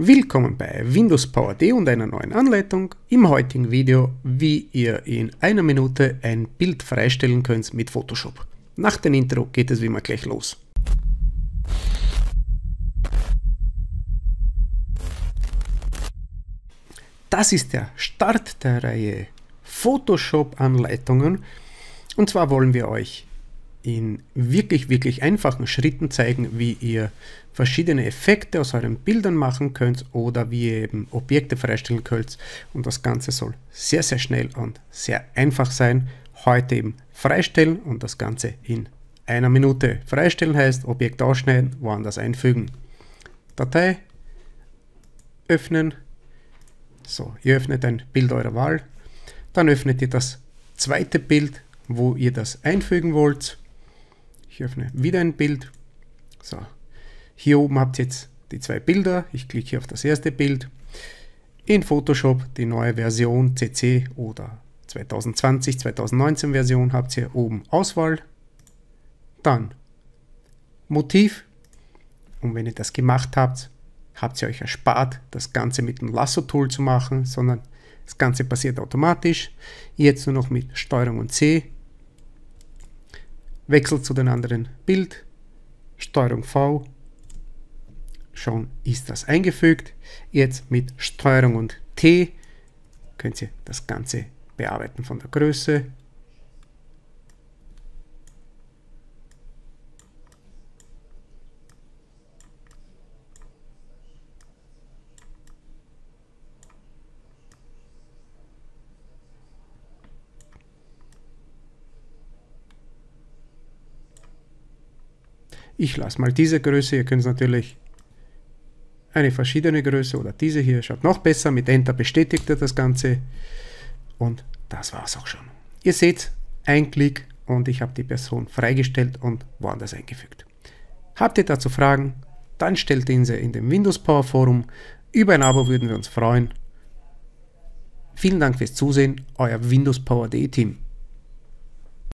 Willkommen bei Windows Power D und einer neuen Anleitung. Im heutigen Video, wie ihr in einer Minute ein Bild freistellen könnt mit Photoshop. Nach dem Intro geht es wie immer gleich los. Das ist der Start der Reihe Photoshop Anleitungen und zwar wollen wir euch in wirklich, wirklich einfachen Schritten zeigen, wie ihr verschiedene Effekte aus euren Bildern machen könnt oder wie ihr eben Objekte freistellen könnt. Und das Ganze soll sehr, sehr schnell und sehr einfach sein. Heute eben freistellen und das Ganze in einer Minute. Freistellen heißt Objekt ausschneiden, woanders einfügen. Datei öffnen. So, ihr öffnet ein Bild eurer Wahl. Dann öffnet ihr das zweite Bild, wo ihr das einfügen wollt. Ich öffne wieder ein Bild. So, hier oben habt ihr jetzt die zwei Bilder. Ich klicke auf das erste Bild. In Photoshop die neue Version CC oder 2020, 2019 Version habt ihr oben Auswahl. Dann Motiv. Und wenn ihr das gemacht habt, habt ihr euch erspart, das Ganze mit dem Lasso-Tool zu machen, sondern das Ganze passiert automatisch. Jetzt nur noch mit Steuerung und C Wechsel zu dem anderen. Bild, Steuerung V, schon ist das eingefügt. Jetzt mit Steuerung und T. Könnt ihr das Ganze bearbeiten von der Größe, Ich lasse mal diese Größe, ihr könnt natürlich eine verschiedene Größe oder diese hier schaut noch besser. Mit Enter bestätigt er das Ganze und das war es auch schon. Ihr seht, ein Klick und ich habe die Person freigestellt und woanders eingefügt. Habt ihr dazu Fragen? Dann stellt sie in dem Windows Power Forum. Über ein Abo würden wir uns freuen. Vielen Dank fürs Zusehen, euer Windows Power D Team.